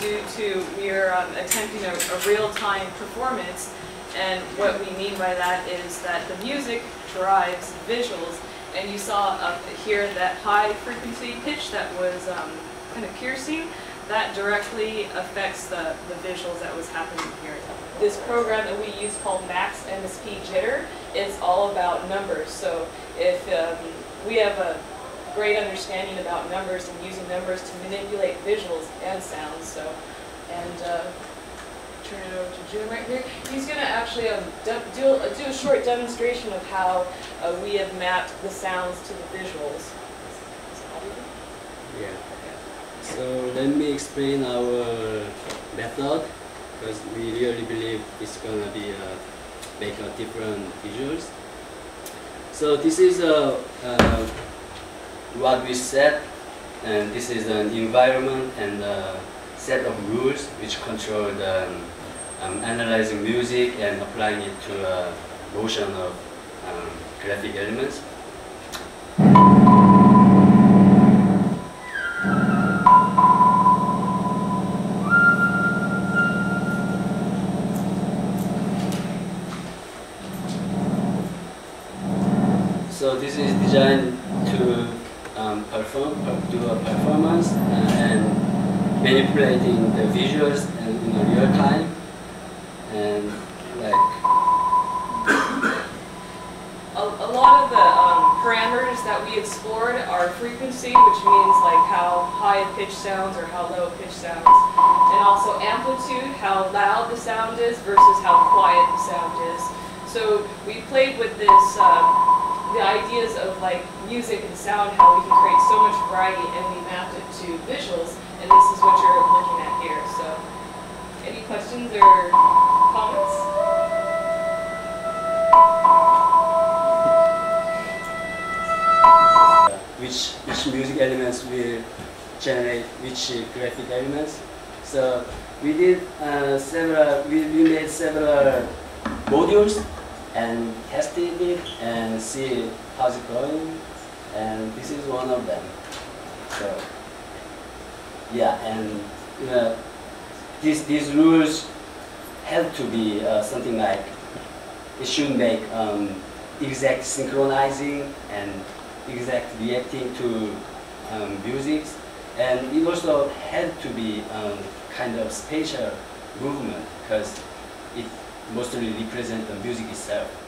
due to we are um, attempting a, a real-time performance, and what we mean by that is that the music drives visuals, and you saw up here that high frequency pitch that was um, kind of piercing, that directly affects the, the visuals that was happening here. This program that we use called Max MSP Jitter is all about numbers. So if um, we have a great understanding about numbers and using numbers to manipulate visuals and sounds. And uh, turn it over to Jim right here. He's going to actually um, do, a, do a short demonstration of how uh, we have mapped the sounds to the visuals. Yeah. So let me explain our method because we really believe it's gonna be uh, make a different visuals. So this is a uh, what we set, and this is an environment and a set of rules which control the um, analyzing music and applying it to a motion of um, graphic elements. So this is designed to um, perform, do a performance uh, and manipulating the visuals in, real time and like A, a lot of the um, parameters that we explored are frequency, which means like how high a pitch sounds or how low a pitch sounds, and also amplitude, how loud the sound is versus how quiet the sound is. So we played with this, um, the ideas of like music and sound, how we can create so much variety, and we mapped it to visuals, and this is what you're looking at here. So, any questions or comments? which which music elements will generate which uh, graphic elements. So we did uh, several, we, we made several modules and tested it and see how's it going. And this is one of them. So yeah, and you know, these these rules have to be uh, something like it should make um, exact synchronizing and exact reacting to um, music, and it also had to be um, kind of spatial movement because it mostly represents the music itself.